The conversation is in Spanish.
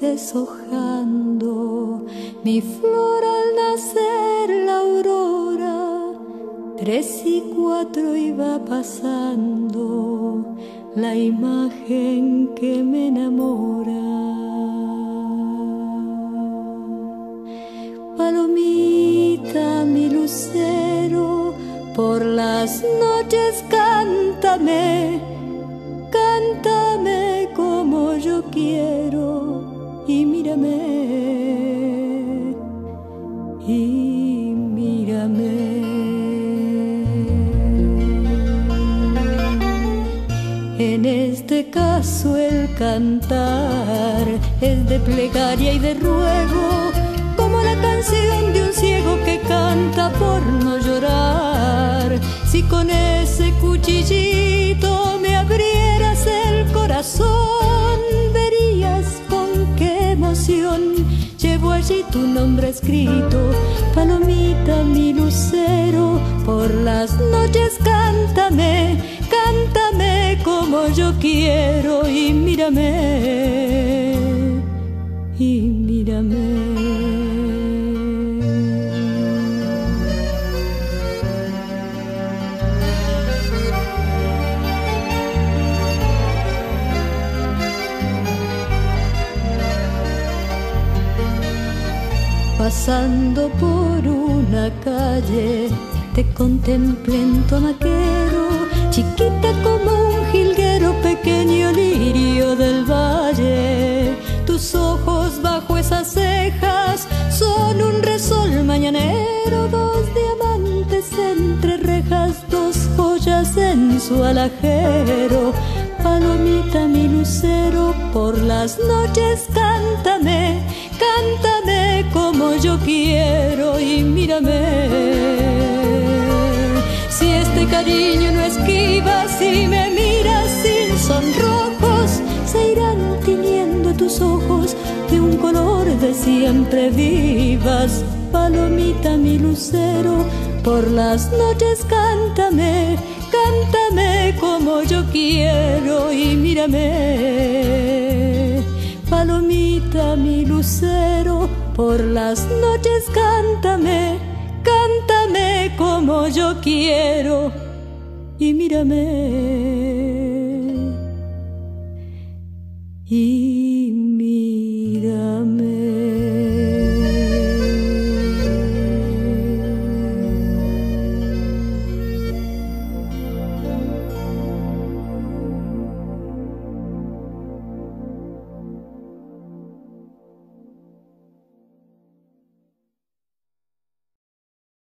deshojando mi flor al nacer la aurora. Tres y cuatro iba pasando la imagen que me enamora. Palomita, mi lucero, por las noches cántame, cántame como yo quiero y mírame. En este caso el cantar es de plegaria y de ruego, como la canción de un ciego que canta por no llorar. Si con ese cuchillito allí tu nombre escrito. Palomita, mi lucero, por las noches cántame, cántame como yo quiero y mírame, Pasando por una calle, te contemplé en tu amaquero, chiquita como un jilguero, pequeño lirio del valle. Tus ojos bajo esas cejas son un resol mañanero, dos diamantes entre rejas, dos joyas en su alajero. Palomita, mi lucero, por las noches cántame, Cariño no esquiva, si me miras sin sonrojos, se irán tiñendo tus ojos de un color de siempre vivas. Palomita, mi lucero, por las noches cántame, cántame como yo quiero y mírame. Palomita, mi lucero, por las noches cántame, cántame como yo quiero y mírame.